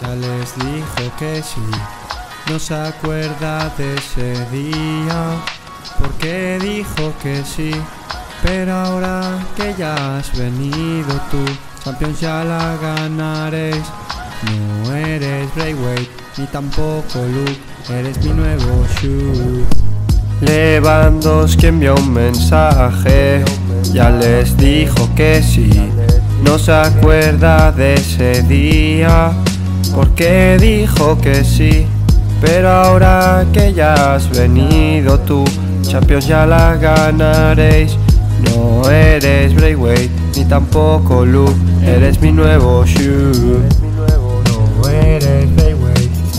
ya les dijo que sí. No se acuerda de ese día, porque dijo que sí. Pero ahora que ya has venido tú, Champions ya la ganaréis. No eres Braithwaite, ni tampoco Luke, eres mi nuevo shoe. Lewandowski envió un mensaje, ya les dijo que sí. No se acuerda de ese día, porque dijo que sí. Pero ahora que ya has venido tú, Champions ya la ganaréis. No eres Braithwaite, ni tampoco Luke, eres mi nuevo shoe. No eres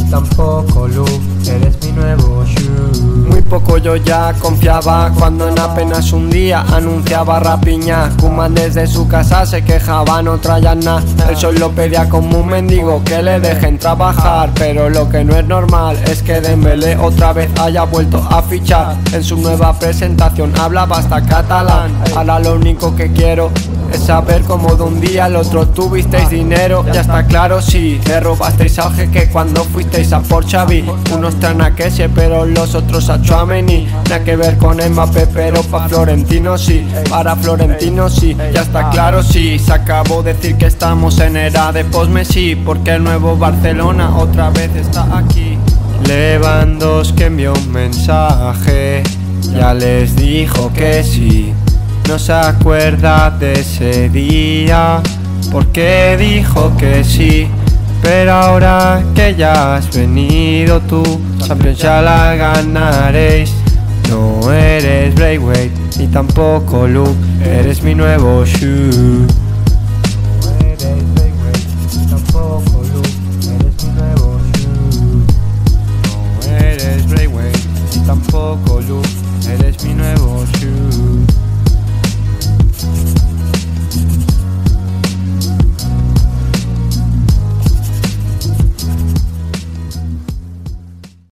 tampoco Luke, eres mi nuevo shoe. Muy poco yo ya confiaba cuando en apenas un día anunciaba rapiña. Kuman desde su casa se quejaba, no traían nada. El sol lo pedía como un mendigo que le dejen trabajar. Pero lo que no es normal es que Dembélé otra vez haya vuelto a fichar. En su nueva presentación hablaba hasta catalán. Ahora lo único que quiero es saber cómo de un día al otro tuvisteis dinero. Ya está claro, sí, le robasteis al jeque cuando fuisteis a por Xavi. Unos traen a Kessie, pero los otros a Chouameni. Nada que ver con Mbappé, pero pa' Florentino sí. Para Florentino sí, ya está claro, sí. Se acabó de decir que estamos en era de post-Messi. Porque el nuevo Barcelona otra vez está aquí. Lewandowski envió un mensaje, ya les dijo que sí no se acuerda de ese día, porque dijo que sí. Pero ahora que ya has venido tú, Champions ya la ganaréis. No eres Braithwaite ni tampoco Luke, eres mi nuevo shoe. tampoco luz, eres mi nuevo